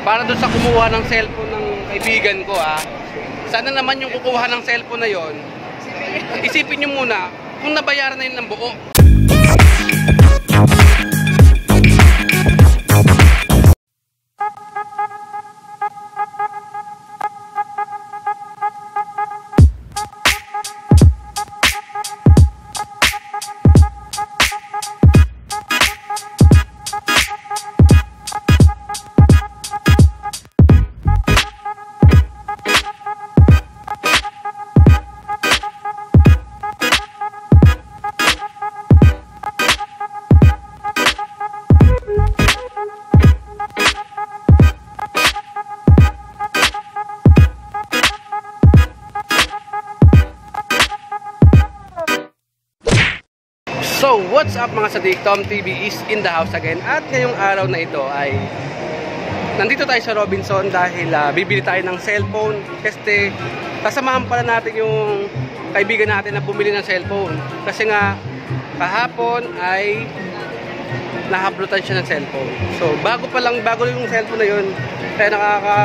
para doon sa kumuha ng cellphone ng kaibigan ko ah. Sana naman yung kukuha ng cellphone na yon. Isipin nyo muna kung nabayaran na yun ng buo. Up mga sadik? Tom TV is in the house again. At ngayong araw na ito ay nandito tayo sa Robinson dahil ah, bibili tayo ng cellphone. Kasi kasamahan pala natin yung kaibigan natin na bumili ng cellphone. Kasi nga kahapon ay nahablutan siya ng cellphone. So, bago pa lang, bago yung cellphone na yun, kaya nakaka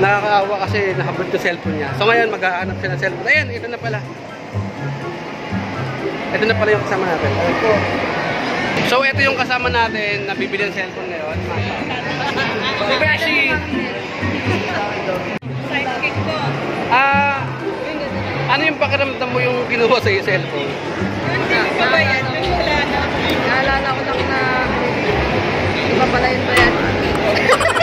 nakakaawa kasi nahablot yung cellphone niya. So, ngayon maghahanap siya ng cellphone. Ayan, ito na pala. Ito na pala yung kasama natin. So, ito yung kasama natin na bibili ng cellphone ngayon. Si Beshi! Sidekick ko. Ah, ano yung pakiramdam mo yung kinuha sa yung cellphone? Din pa ba yan? Yung wala na. Naalala ko lang na iba pala bayan. Ilan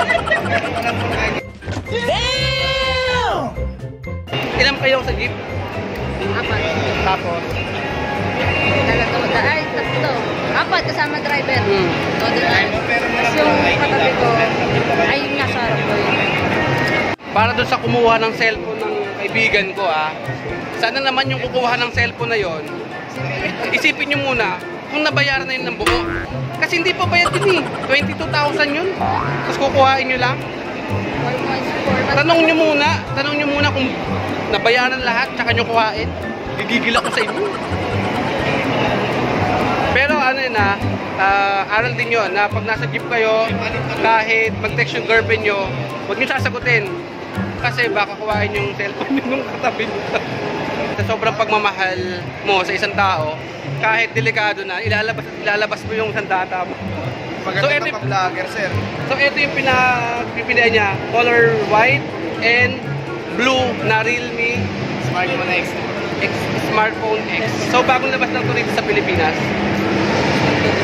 doon sa kumuha ng cellphone ng kaibigan ko ah. Sana naman yung kukuha ng cellphone na yon. Isipin nyo muna kung nabayaran na yun ng buo. Kasi hindi pa bayad yun eh. 22,000 yun. Tapos kukuhain nyo lang. Tanong nyo muna, tanong nyo muna kung nabayaran lahat, tsaka nyo kuhain. Gigigil ako sa inyo. Pero ano yun ah, ah, aral din yun na pag nasa jeep kayo, kahit mag-text yung girlfriend nyo, huwag nyo sasagutin. Kasi baka kuhain yung cellphone nung katabi nyo. sa sobrang pagmamahal mo sa isang tao, kahit delikado na, ilalabas, ilalabas mo yung sandata mo. Maganda So, ito- vlogger, sir. So ito yung pinapipilian niya, color white and blue na Realme Smartphone X. X, Smartphone X. So bagong labas lang ito sa Pilipinas.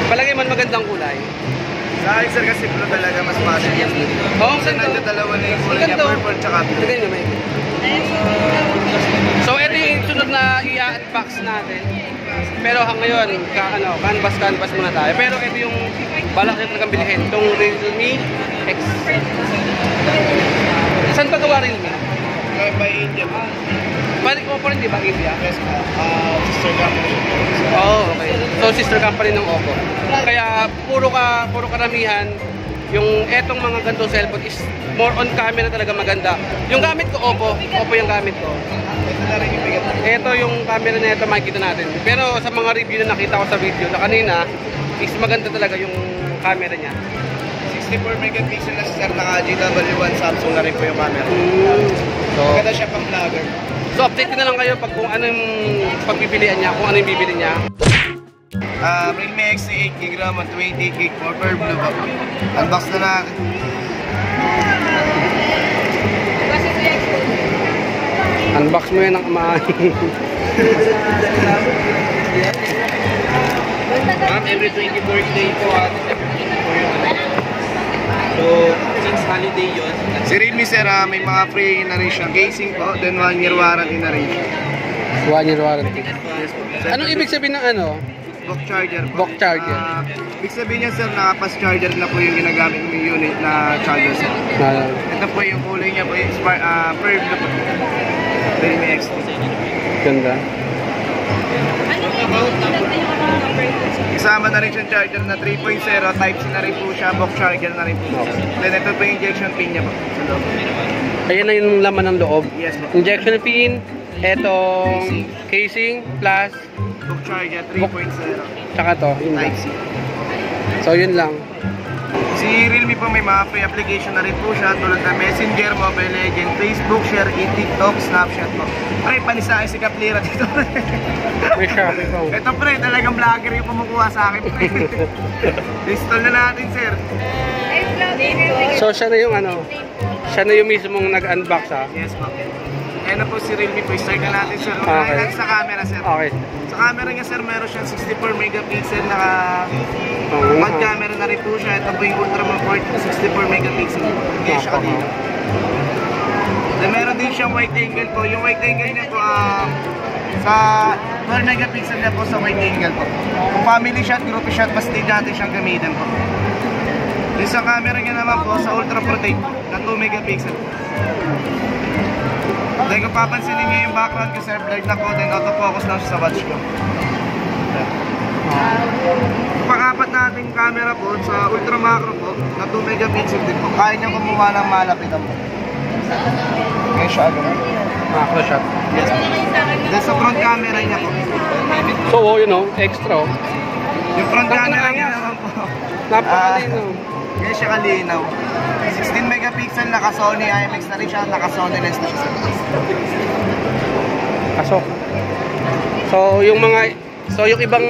Palagay man magandang kulay. Sa akin, sir, kasi blue talaga mas fashion. Oo, oh, Sa ganda. nagdadalawa na yung kulay niya, Ganda. purple tsaka blue. Tignan may. So ito yung sunod na i-unbox natin. Pero ngayon, ka, ano, canvas canvas muna tayo. Pero ito yung balak nyo talagang bilhin. Itong Realme X. Saan pa gawa Realme? Kaya by India. Pwede ko pa rin, di ba, India? Yes. Ah, sister company. Oo, oh, okay. So, sister company ng Oppo. Kaya, puro ka, puro karamihan, yung etong mga ganitong cellphone is more on camera talaga maganda. Yung gamit ko, Oppo. Oppo yung gamit ko. Ito yung camera na ito, makikita natin. Pero sa mga review na nakita ko sa video na kanina, is maganda talaga yung camera niya. 64 megapixel na sir, naka GW1 Samsung na rin po yung camera. So, Maganda siya pang vlogger. so update ko na lang kayo pag kung ano yung pagpipilian niya, kung ano yung bibili niya. Ah, Realme X 8 GB RAM at 28 GB for per blue ba? Unbox na natin. Unbox mo yan ng amahan. Ma'am, every 24th day po at holiday yun. Si Realme sir, ah, may mga free na rin siya. Casing po, then 1 year warranty na rin siya. One year warranty. Anong ibig sabihin ng ano? Box charger po. Box charger. Ah, ibig sabihin niya sir, nakapas charger na po yung ginagamit yung unit na charger sir. Uh, Ito po yung kulay niya po, yung smart, ah, per blue po. Realme X. ganda. Ano yung ilan na yung mga number ko sa Isama na rin siyang charger na 3.0, Type-C na rin po siya, box charger na rin po. Then ito po yung injection pin niya po sa loob. Ayan na yung laman ng loob. Yes po. Injection pin, etong casing, plus, Box charger 3.0, tsaka to. Yun lang. Type-C. So yun lang. Si Realme po may mga free application na rin po siya tulad ng Messenger, Mobile Legend, Facebook, ShareIt, TikTok, Snapchat po. Pre, panisakay si Kaplira dito. May Shopee pa. Ito pre, talagang vlogger yung kumukuha sa akin pre. Install na natin sir. So siya na yung ano, siya na yung mismong nag-unbox ha. Yes po. Ayan na po si Realme po. Start na natin sir. Okay. Okay. Lang sa camera sir. Okay. Sa camera niya sir, meron siyang 64 megapixel naka Oo. quad camera na rin po siya. Ito po yung ultra port 64 megapixel. Kaya siya kanina. Then meron din siyang wide angle po. Yung wide angle niya po um, sa 12 megapixel niya po sa wide angle po. Kung family shot, group shot, mas din natin siyang gamitin po. Yung sa camera niya naman po sa ultra protect na 2 megapixel. Then kung papansinin niyo yung background ko sir, blurred na po, then autofocus lang siya sa watch ko. Pang-apat nating camera po sa ultra macro po, na 2 megapixel din po. Kaya niya kumuha ng malapitan po. Ngayon siya agad. Macro shot. Yes. Then sa front camera niya po. So oh, you know, extra. oh. Yung front camera niya naman po. Napakalino. Ngayon siya kalinaw. 16 megapixel, naka Sony IMX na rin siya, naka Sony lens na siya Pasok. So yung mga so yung ibang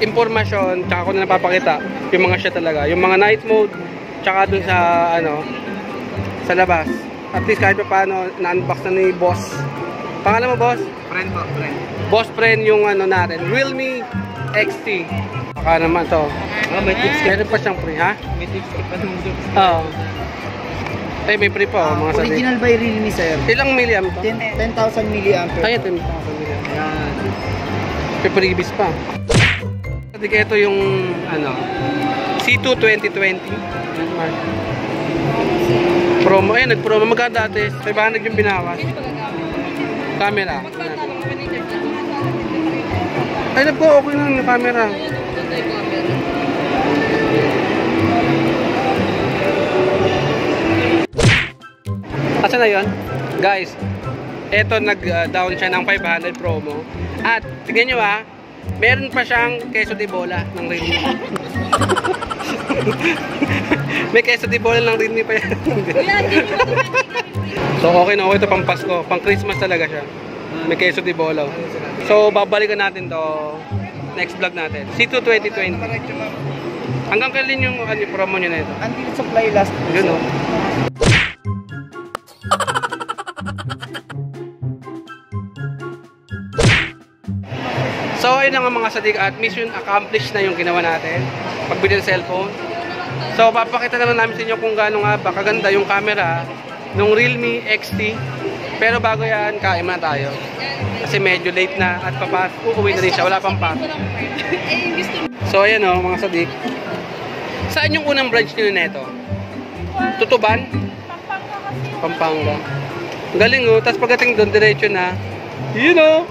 impormasyon tsaka ko na napapakita yung mga siya talaga. Yung mga night mode tsaka dun sa ano sa labas. At least kahit pa paano na-unbox na ni boss. Pangalan mo boss? Friend po, friend. Boss friend yung ano natin, Realme XT. Baka naman to. Oh, may tips Meron pa siyang free, ha? May tips ka pa naman Oo. Eh, may free pa, oh, mga sabi. Original by Realme sir. Ilang milliamp to? 10 10,000 milliampere. Ay, 10,000 milliamp. Yan. May previous pa. Hindi kaya ito yung, ano, C2 2020. Promo. Ayun, nag-promo. Magkano dati? 500 yung binawas. Camera. Ay, love ko. Okay lang yung camera. Asa na yon? Guys, eto nag-down siya ng 500 promo. At, tignan nyo ah, meron pa siyang queso de bola ng Realme. May queso de bola ng Realme pa yan. so, okay na okay ito pang Pasko. Pang Christmas talaga siya. May queso de bola. So, babalikan natin to next vlog natin. C2 2020. Hanggang kailan yung, ano, promo nyo na ito? Until supply last. Yun o. So, ayun na nga mga sadik at mission accomplished na yung ginawa natin. Pagbili ng cellphone. So, papakita naman namin sa inyo kung gaano nga ba kaganda yung camera ng Realme XT. Pero bago yan, kain muna tayo. Kasi medyo late na at papas, uuwi na rin siya. Wala pang pa. So, ayan o mga sadik. Saan yung unang branch nyo neto? Tutuban? Pampanga. Galing oh. Tapos pagdating doon, diretso na. You know.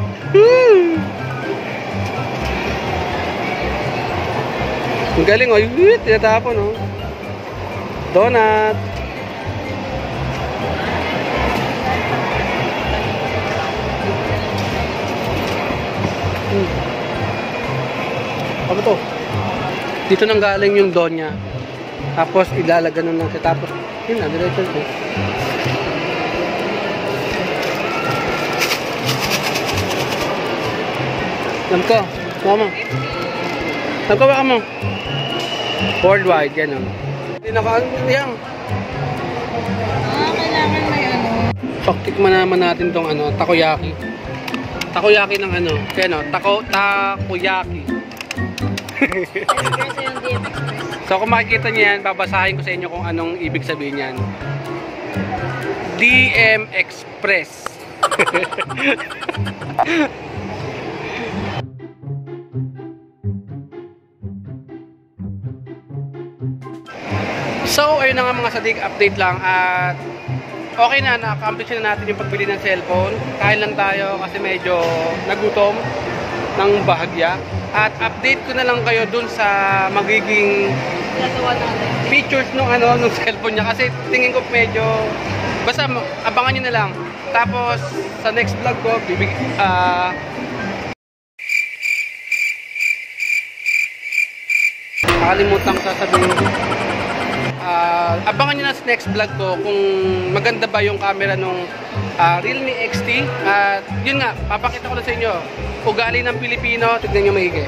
Ang galing oh. Woo! Tinatapon oh. Donut. Ano to? Dito nang galing yung donya. Tapos ilalaga nun lang siya. Tapos, yun na, diretso ko. Alam ko, mama. Alam ko baka mo. Worldwide, yan o. Hindi naka, yan. Ah, kailangan may ano. So, tikman naman natin tong ano, takoyaki. Takoyaki ng ano, kaya no, tako, takoyaki. So kung makikita niyo yan, babasahin ko sa inyo kung anong ibig sabihin yan. DM Express. so, ayun na nga mga sadik, update lang at okay na, na-accomplish na natin yung pagbili ng cellphone. Kain lang tayo kasi medyo nagutom ng bahagya. At update ko na lang kayo dun sa magiging features nung ano nung cellphone niya kasi tingin ko medyo basta abangan niyo na lang. Tapos sa next vlog ko bibig ah Nakalimutan ko sasabihin. ah, abangan nyo na sa next vlog ko kung maganda ba yung camera nung ah, Realme XT. At yun nga, papakita ko na sa inyo. Ugali ng Pilipino, tignan nyo maigi.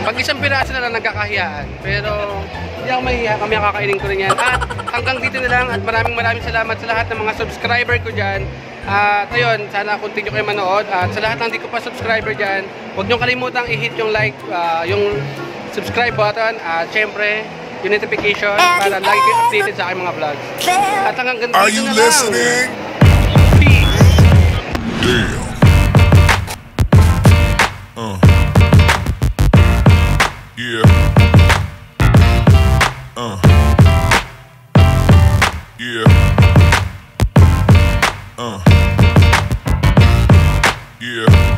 Pag isang piraso na lang nagkakahiyaan. Pero hindi ako mahihiya, kami ang kakainin ko rin yan. At hanggang dito na lang at maraming maraming salamat sa lahat ng mga subscriber ko dyan. At ayun, sana continue kayo manood. At sa lahat ng hindi ko pa subscriber dyan, huwag nyo kalimutang i-hit yung like, ah, yung subscribe button. At syempre, yung notification para lagi kayo updated sa aking mga vlogs. At hanggang ganito Are you listening? Peace! Damn. Uh. Yeah. Uh. Yeah. Uh. Yeah.